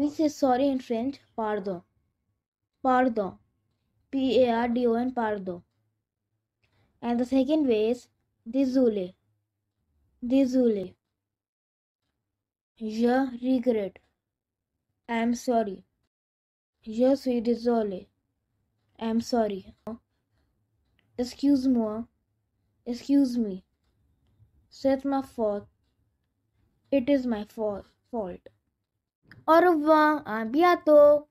We say sorry in French, pardon. Pardon. P A R D O N, pardon. And the second way is désolé. Désolé. Je regrette. I am sorry. Je suis désolé. I am sorry. Excuse-moi. Excuse me. C'est ma faute. It is my fault. Au revoir. À bientôt.